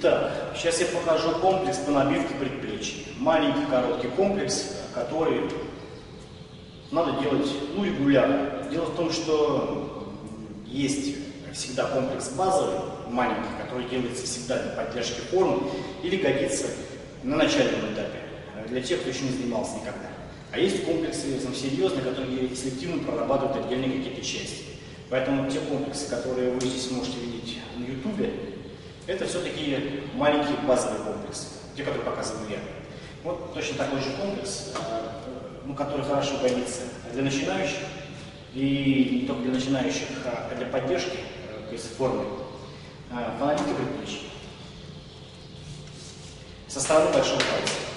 Итак, сейчас я покажу комплекс по набивке предплечья. Маленький короткий комплекс, который надо делать ну, регулярно. Дело в том, что есть всегда комплекс базовый, маленький, который делается всегда для поддержки формы или годится на начальном этапе, для тех, кто еще не занимался никогда. А есть комплексы совсем серьезные, которые селективно прорабатывают отдельные какие-то части. Поэтому те комплексы, которые вы здесь можете видеть на YouTube, это все-таки маленькие базовые комплексы, те, которые показываю я. Вот точно такой же комплекс, а, ну, который хорошо годится для начинающих, и не только для начинающих, а для поддержки, то есть формы, фонарики предплечья. Со стороны большого пальца.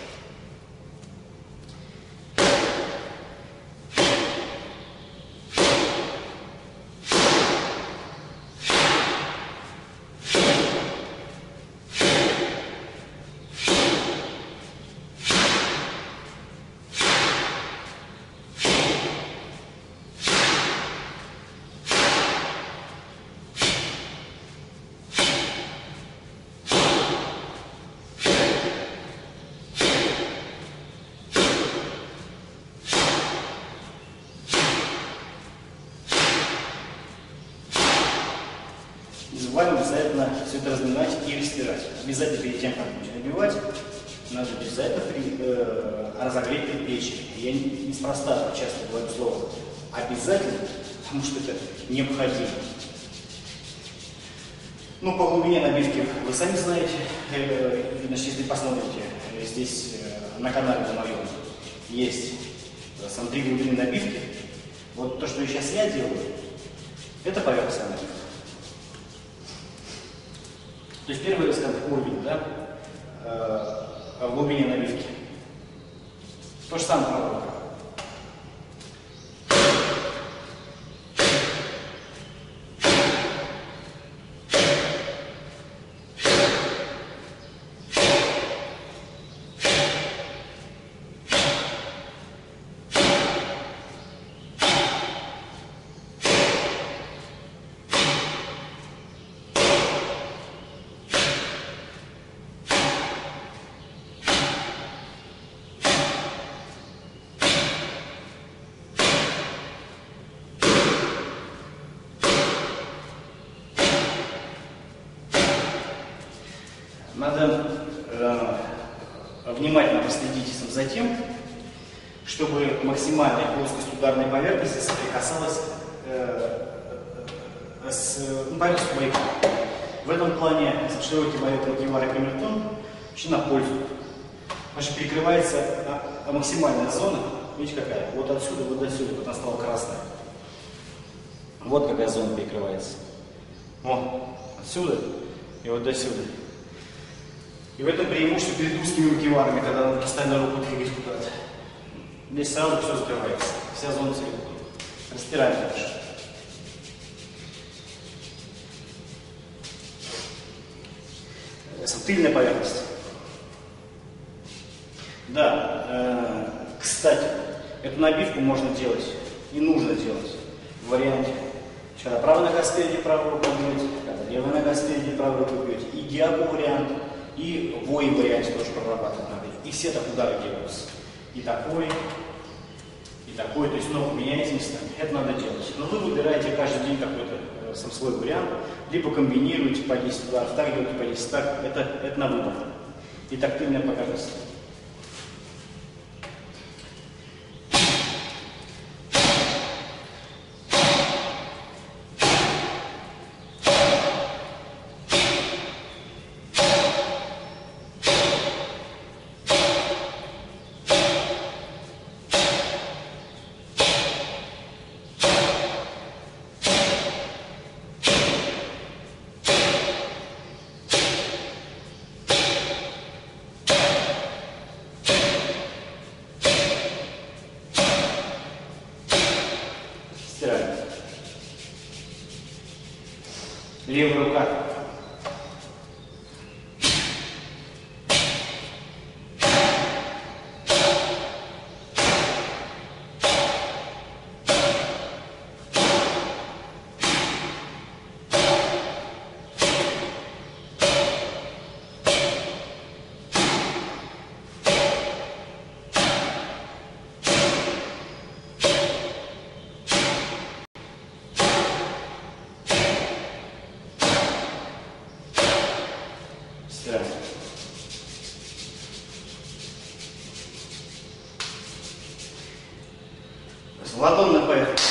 Обязательно все это разминать и растирать. Обязательно перед тем, как будете набивать, надо обязательно при, э, разогреть предплечье. Я неспроста часто говорю слово обязательно, потому что это необходимо. Ну, по глубине набивки вы сами знаете, э, значит, если посмотрите, э, здесь э, на канале на моем есть сам глубины набивки. Вот то, что сейчас я делаю, это поверхностная набивка. То есть первый, скажем, уровень, да, э, в глубине набивки. То же самое правая Надо э, внимательно последить за тем, чтобы максимальная плоскость ударной поверхности соприкасалась э, с ну, поверхностью маяка. В этом плане широкий маяк Макивара Камертон очень на пользу. Потому что перекрывается а, а максимальная зона, видите какая? Вот отсюда, вот до сюда, вот она стала красная. Вот какая зона перекрывается. Вот, отсюда и вот до сюда. И в этом преимущество перед узкими макеварами, когда надо постоянно руку двигать куда-то. Здесь сразу все закрывается, вся зона целиком. Растираем дальше. Тыльная поверхность. Да, э, кстати, эту набивку можно делать и нужно делать в варианте, когда правая нога спереди, правую руку бьете, когда левая нога спереди, правую руку бьете. И вариант – и в вой варианте тоже прорабатывать надо. И все так удары делаются. И такой, и такой, то есть ногу меняете местами. Это надо делать. Но вы выбираете каждый день какой-то э, сам свой вариант, либо комбинируете по 10 ударов, так делаете по 10, так, это, это на выбор. И тактильная покажется. Левая рука. Ладонь на поверхность.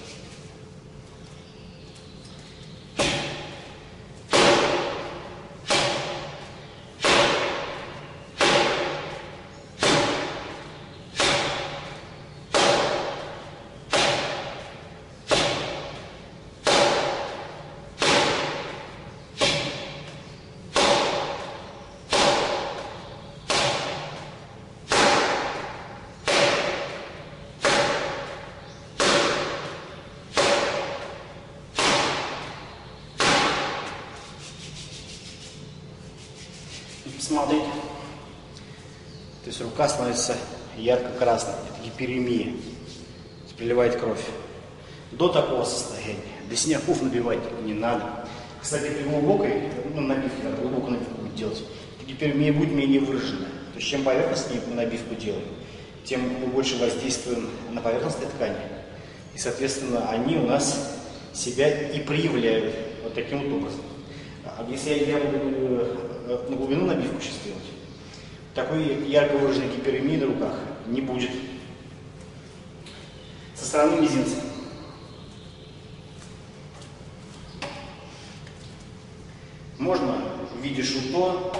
И посмотрите. То есть рука становится ярко-красной. Это гиперемия. Приливает кровь. До такого состояния до синяков набивать не надо. Кстати, при глубокой, ну, набивке, глубокую набивку делать, гиперемия будет менее выраженная. То есть чем поверхностнее мы набивку делаем, тем мы больше воздействуем на поверхностные ткани. И, соответственно, они у нас себя и проявляют вот таким вот образом. А если я, э, на глубину набивку сейчас делать, такой ярко выраженной гиперемии на руках не будет. Со стороны мизинца. Можно в виде шуто,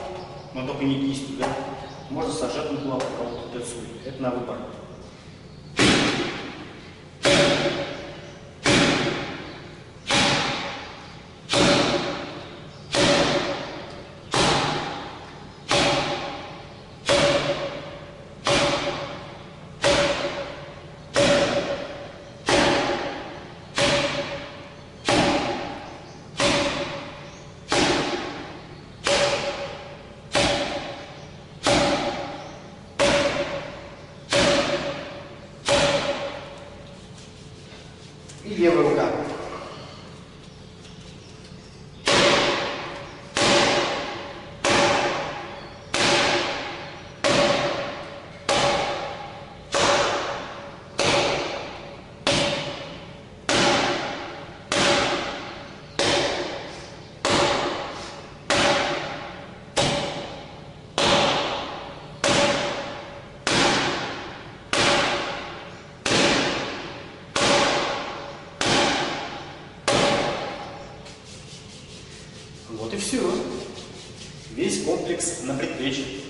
но только не кистью, да? Можно с сажатым кулаком кого-то танцует. Это на выбор. И левая Вот и все. Весь комплекс на предплечье.